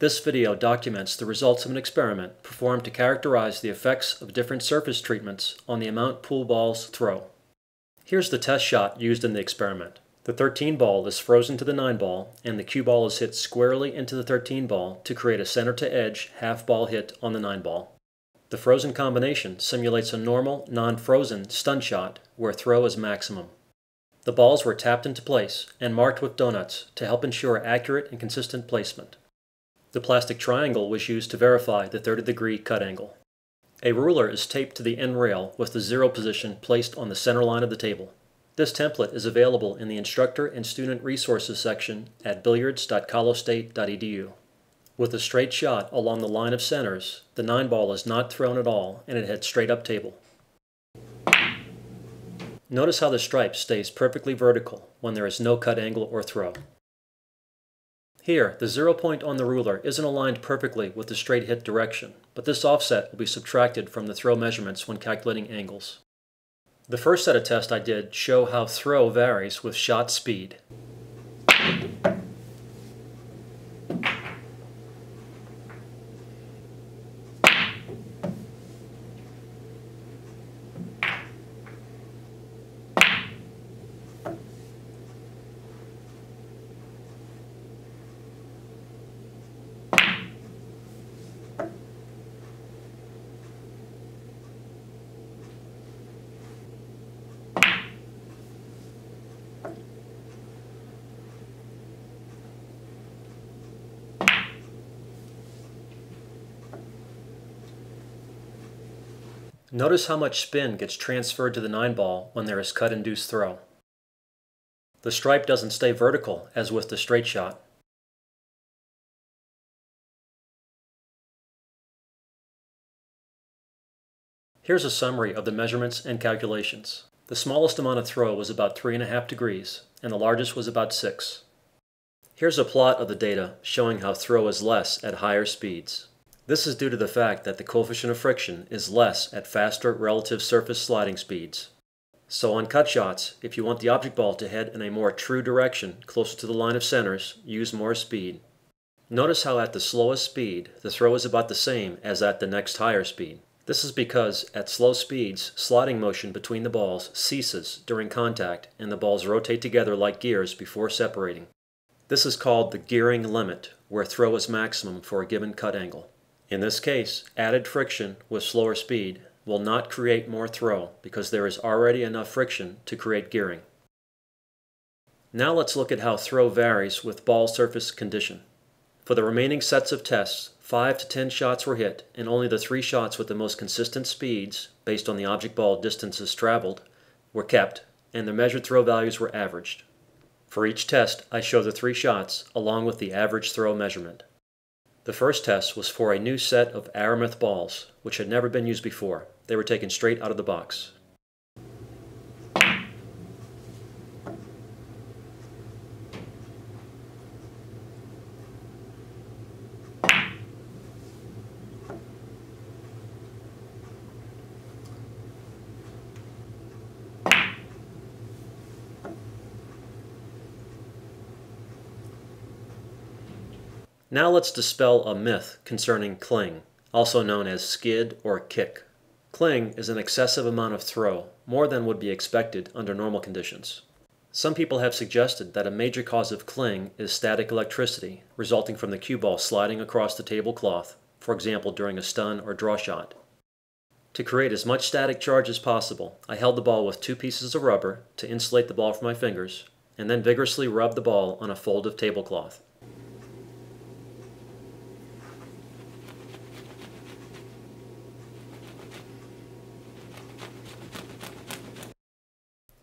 This video documents the results of an experiment performed to characterize the effects of different surface treatments on the amount pool balls throw. Here's the test shot used in the experiment. The 13 ball is frozen to the 9 ball, and the cue ball is hit squarely into the 13 ball to create a center to edge half ball hit on the 9 ball. The frozen combination simulates a normal, non frozen stun shot where throw is maximum. The balls were tapped into place and marked with donuts to help ensure accurate and consistent placement. The plastic triangle was used to verify the 30 degree cut angle. A ruler is taped to the end rail with the zero position placed on the center line of the table. This template is available in the Instructor and Student Resources section at billiards.colostate.edu. With a straight shot along the line of centers, the 9 ball is not thrown at all and it heads straight up table. Notice how the stripe stays perfectly vertical when there is no cut angle or throw. Here, the zero point on the ruler isn't aligned perfectly with the straight hit direction, but this offset will be subtracted from the throw measurements when calculating angles. The first set of tests I did show how throw varies with shot speed. Notice how much spin gets transferred to the 9 ball when there is cut-induced throw. The stripe doesn't stay vertical as with the straight shot. Here's a summary of the measurements and calculations. The smallest amount of throw was about 3.5 degrees, and the largest was about 6. Here's a plot of the data showing how throw is less at higher speeds. This is due to the fact that the coefficient of friction is less at faster relative surface sliding speeds. So on cut shots, if you want the object ball to head in a more true direction closer to the line of centers, use more speed. Notice how at the slowest speed, the throw is about the same as at the next higher speed. This is because at slow speeds, sliding motion between the balls ceases during contact and the balls rotate together like gears before separating. This is called the gearing limit, where throw is maximum for a given cut angle. In this case, added friction with slower speed will not create more throw because there is already enough friction to create gearing. Now let's look at how throw varies with ball surface condition. For the remaining sets of tests, 5 to 10 shots were hit, and only the three shots with the most consistent speeds, based on the object ball distances traveled, were kept, and the measured throw values were averaged. For each test, I show the three shots along with the average throw measurement. The first test was for a new set of Aramith balls, which had never been used before. They were taken straight out of the box. Now let's dispel a myth concerning cling, also known as skid or kick. Cling is an excessive amount of throw, more than would be expected under normal conditions. Some people have suggested that a major cause of cling is static electricity resulting from the cue ball sliding across the tablecloth, for example during a stun or draw shot. To create as much static charge as possible, I held the ball with two pieces of rubber to insulate the ball from my fingers, and then vigorously rubbed the ball on a fold of tablecloth.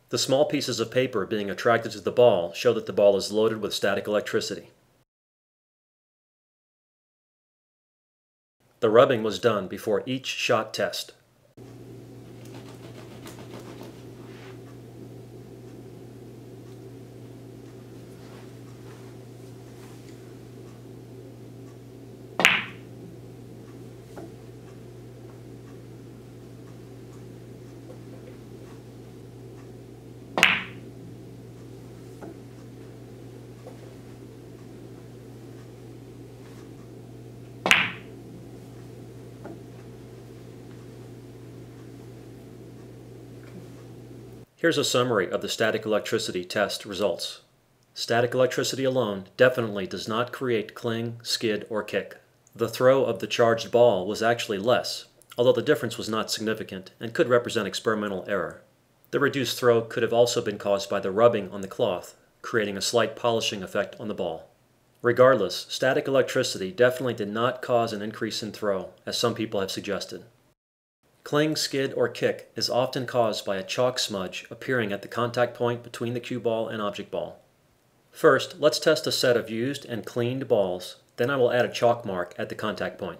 The small pieces of paper being attracted to the ball show that the ball is loaded with static electricity. The rubbing was done before each shot test. Here's a summary of the static electricity test results. Static electricity alone definitely does not create cling, skid, or kick. The throw of the charged ball was actually less, although the difference was not significant and could represent experimental error. The reduced throw could have also been caused by the rubbing on the cloth, creating a slight polishing effect on the ball. Regardless, static electricity definitely did not cause an increase in throw, as some people have suggested. Cling, skid, or kick is often caused by a chalk smudge appearing at the contact point between the cue ball and object ball. First, let's test a set of used and cleaned balls, then I will add a chalk mark at the contact point.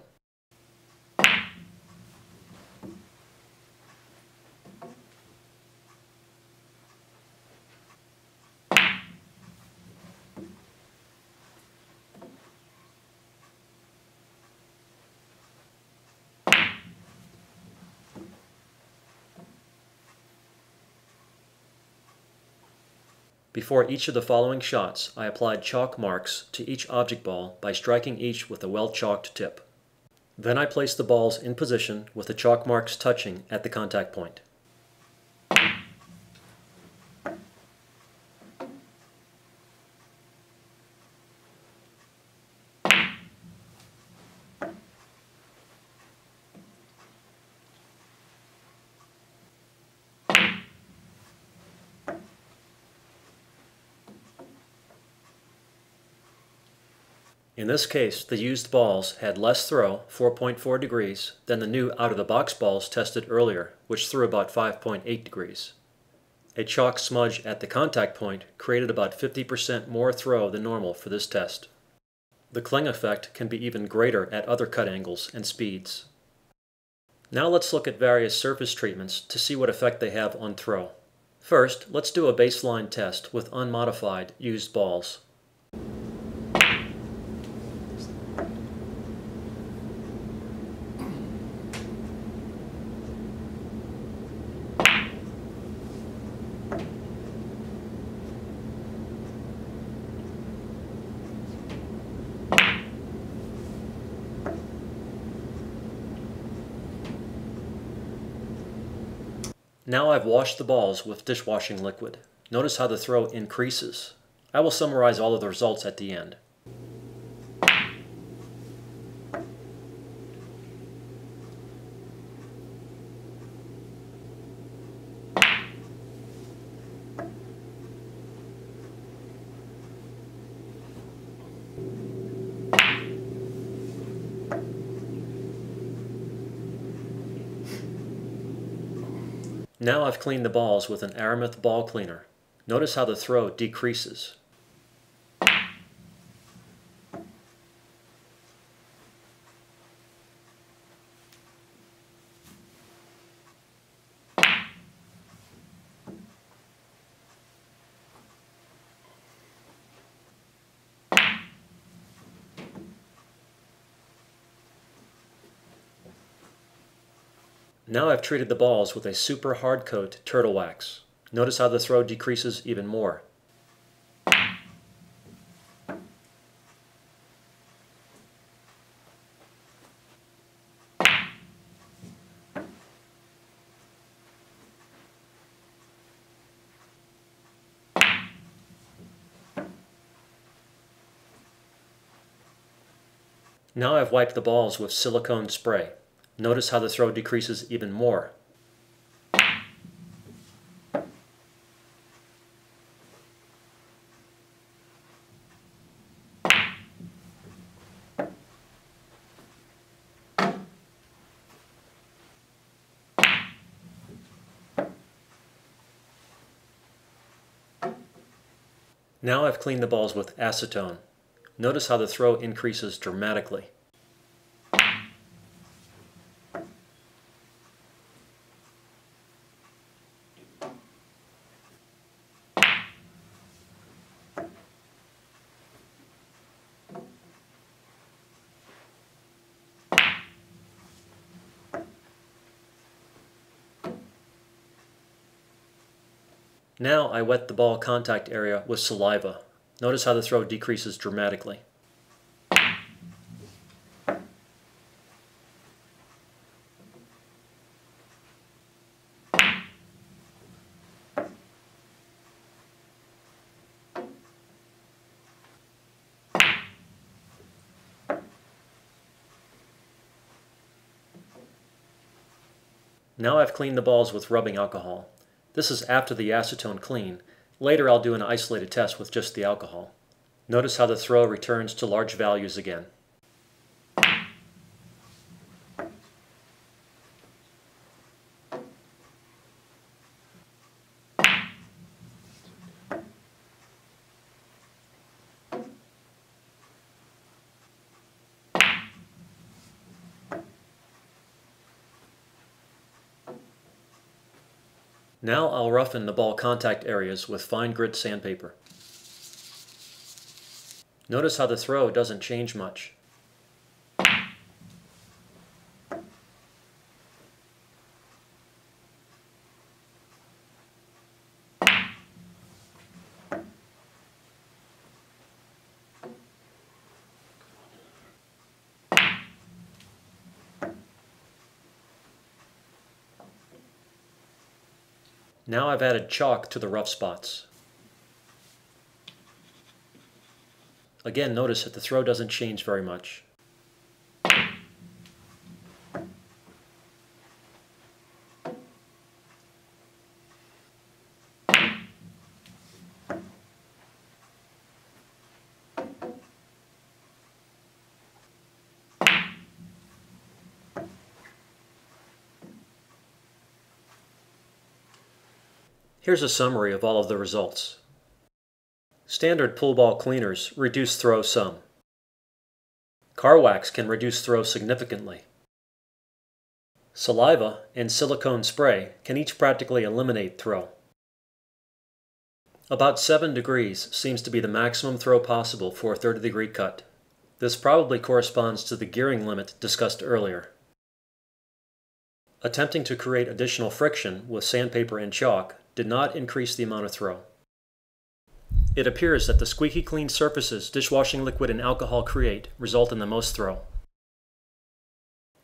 Before each of the following shots, I applied chalk marks to each object ball by striking each with a well-chalked tip. Then I placed the balls in position with the chalk marks touching at the contact point. In this case, the used balls had less throw, 4.4 degrees, than the new out-of-the-box balls tested earlier, which threw about 5.8 degrees. A chalk smudge at the contact point created about 50% more throw than normal for this test. The cling effect can be even greater at other cut angles and speeds. Now let's look at various surface treatments to see what effect they have on throw. First, let's do a baseline test with unmodified used balls. Now I've washed the balls with dishwashing liquid. Notice how the throw increases. I will summarize all of the results at the end. Now I've cleaned the balls with an Aramith ball cleaner. Notice how the throw decreases. Now I've treated the balls with a super hard coat turtle wax. Notice how the throw decreases even more. Now I've wiped the balls with silicone spray. Notice how the throw decreases even more. Now I've cleaned the balls with acetone. Notice how the throw increases dramatically. Now I wet the ball contact area with saliva. Notice how the throw decreases dramatically. Now I've cleaned the balls with rubbing alcohol. This is after the acetone clean. Later I'll do an isolated test with just the alcohol. Notice how the throw returns to large values again. Now I'll roughen the ball contact areas with fine grit sandpaper. Notice how the throw doesn't change much. Now I've added chalk to the rough spots. Again, notice that the throw doesn't change very much. Here's a summary of all of the results. Standard pool ball cleaners reduce throw some. Car wax can reduce throw significantly. Saliva and silicone spray can each practically eliminate throw. About 7 degrees seems to be the maximum throw possible for a 30 degree cut. This probably corresponds to the gearing limit discussed earlier. Attempting to create additional friction with sandpaper and chalk did not increase the amount of throw. It appears that the squeaky clean surfaces dishwashing liquid and alcohol create result in the most throw.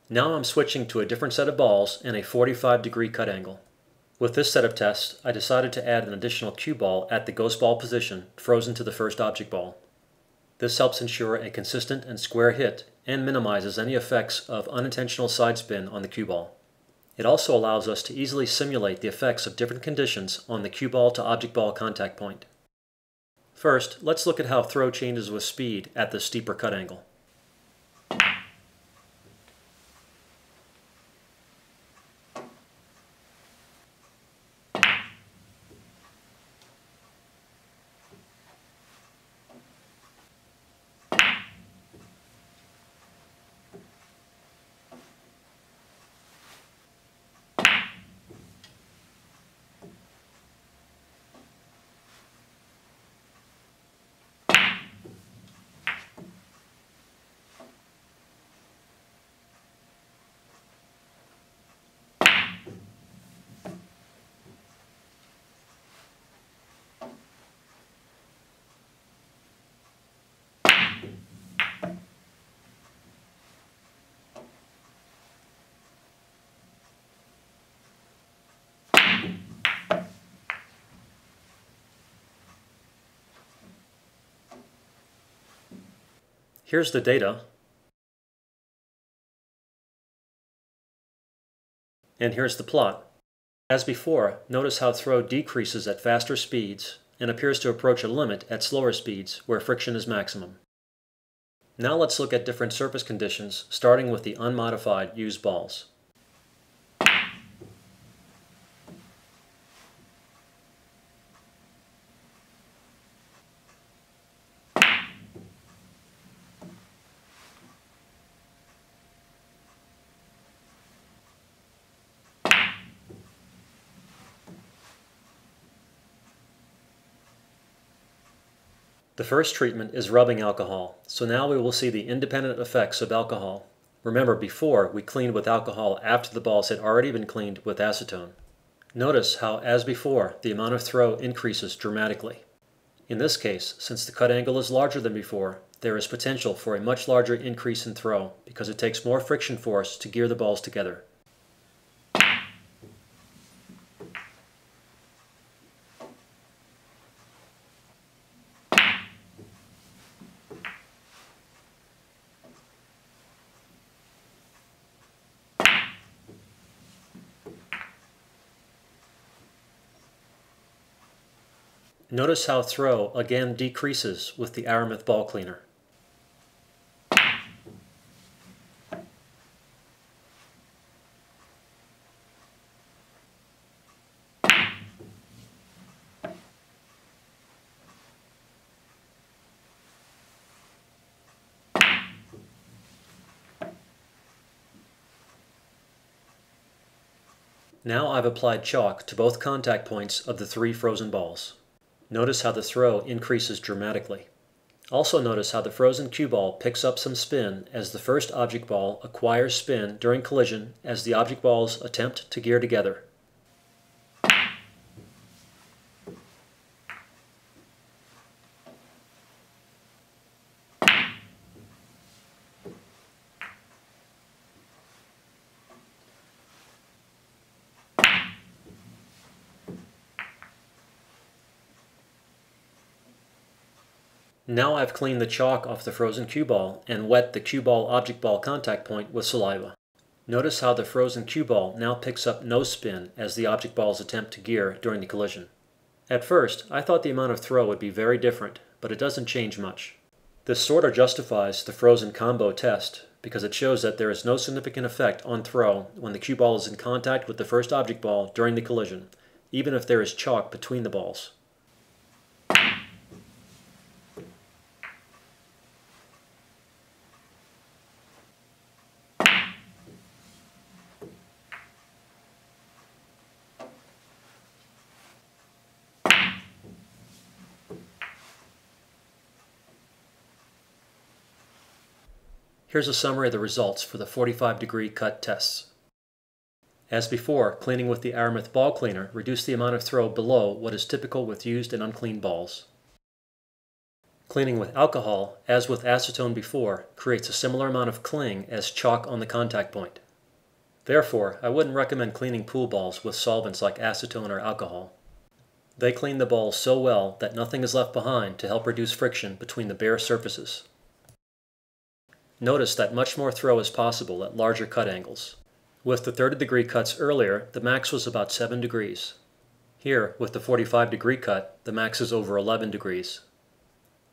Now I'm switching to a different set of balls and a 45 degree cut angle. With this set of tests, I decided to add an additional cue ball at the ghost ball position, frozen to the first object ball. This helps ensure a consistent and square hit and minimizes any effects of unintentional side spin on the cue ball. It also allows us to easily simulate the effects of different conditions on the cue ball to object ball contact point. First, let's look at how throw changes with speed at the steeper cut angle. Here's the data. And here's the plot. As before, notice how throw decreases at faster speeds and appears to approach a limit at slower speeds where friction is maximum. Now let's look at different surface conditions, starting with the unmodified used balls. The first treatment is rubbing alcohol, so now we will see the independent effects of alcohol. Remember before we cleaned with alcohol after the balls had already been cleaned with acetone. Notice how as before the amount of throw increases dramatically. In this case, since the cut angle is larger than before, there is potential for a much larger increase in throw because it takes more friction force to gear the balls together. Notice how throw again decreases with the Aramith ball cleaner. Now I've applied chalk to both contact points of the three frozen balls. Notice how the throw increases dramatically. Also notice how the frozen cue ball picks up some spin as the first object ball acquires spin during collision as the object balls attempt to gear together. Now I've cleaned the chalk off the frozen cue ball and wet the cue ball object ball contact point with saliva. Notice how the frozen cue ball now picks up no spin as the object balls attempt to gear during the collision. At first, I thought the amount of throw would be very different, but it doesn't change much. This sort of justifies the frozen combo test because it shows that there is no significant effect on throw when the cue ball is in contact with the first object ball during the collision, even if there is chalk between the balls. Here's a summary of the results for the 45 degree cut tests. As before, cleaning with the Aramith ball cleaner reduced the amount of throw below what is typical with used and uncleaned balls. Cleaning with alcohol, as with acetone before, creates a similar amount of cling as chalk on the contact point. Therefore, I wouldn't recommend cleaning pool balls with solvents like acetone or alcohol. They clean the balls so well that nothing is left behind to help reduce friction between the bare surfaces. Notice that much more throw is possible at larger cut angles. With the 30 degree cuts earlier, the max was about 7 degrees. Here, with the 45 degree cut, the max is over 11 degrees.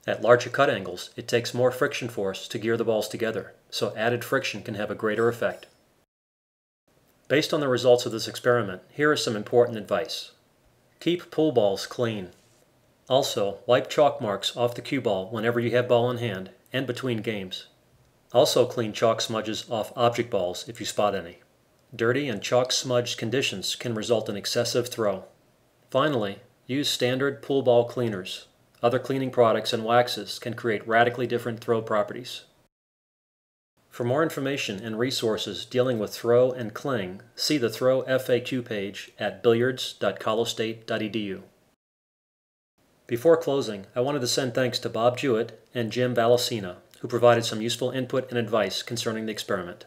At larger cut angles, it takes more friction force to gear the balls together, so added friction can have a greater effect. Based on the results of this experiment, here is some important advice. Keep pool balls clean. Also, wipe chalk marks off the cue ball whenever you have ball in hand and between games. Also clean chalk smudges off object balls if you spot any. Dirty and chalk smudged conditions can result in excessive throw. Finally, use standard pool ball cleaners. Other cleaning products and waxes can create radically different throw properties. For more information and resources dealing with throw and cling, see the Throw FAQ page at billiards.colostate.edu. Before closing, I wanted to send thanks to Bob Jewett and Jim Valesina who provided some useful input and advice concerning the experiment.